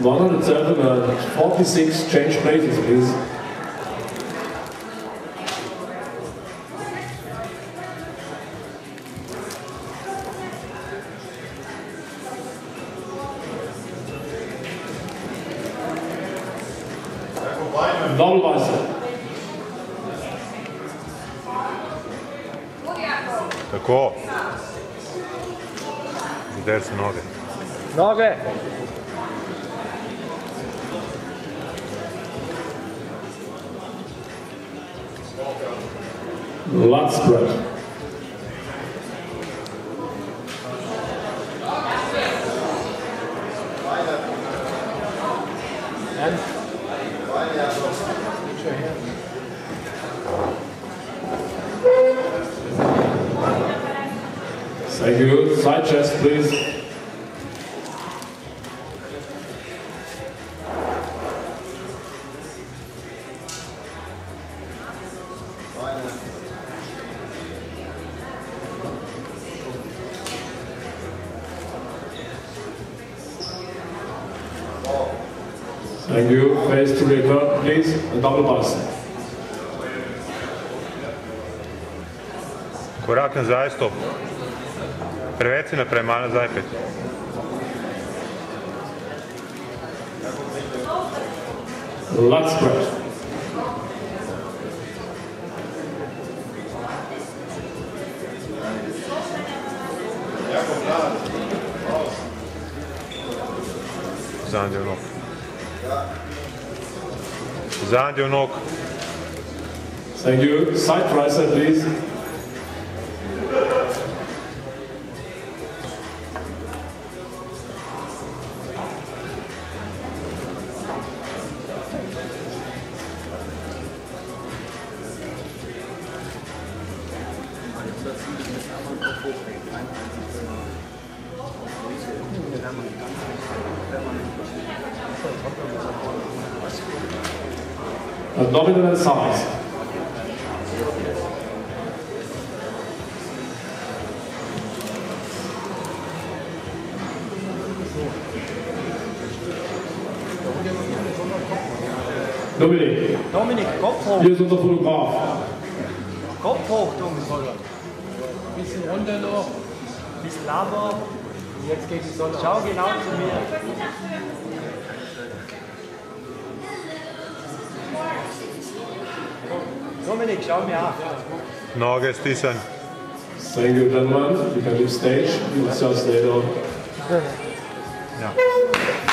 107 and 46 change places, please. Doppelweißer. Tako. Zdaj se noge. Noge! Lat spread. Thank you. Side chest, please. Thank you. Face to return, please. A double bicep. Korak nazaj, stop. Preveč si naprej, malo nazaj pet. Lat spread. Zadnji v nog. Zadnji nog. Thank you. Side tricep, please. Abdominal and sides. Dominik, Dominik, Kopf hoch! hier ist unser Fotograf. Kopf hoch, Dominik! Bisschen runter noch. Bisschen Laber. Und jetzt geht die Sonne Schau genau zu mir. Dominik, schau mir an. Noge stisnjen. Thank you, gentlemen. You can leave stage. You will just stay down. Ja.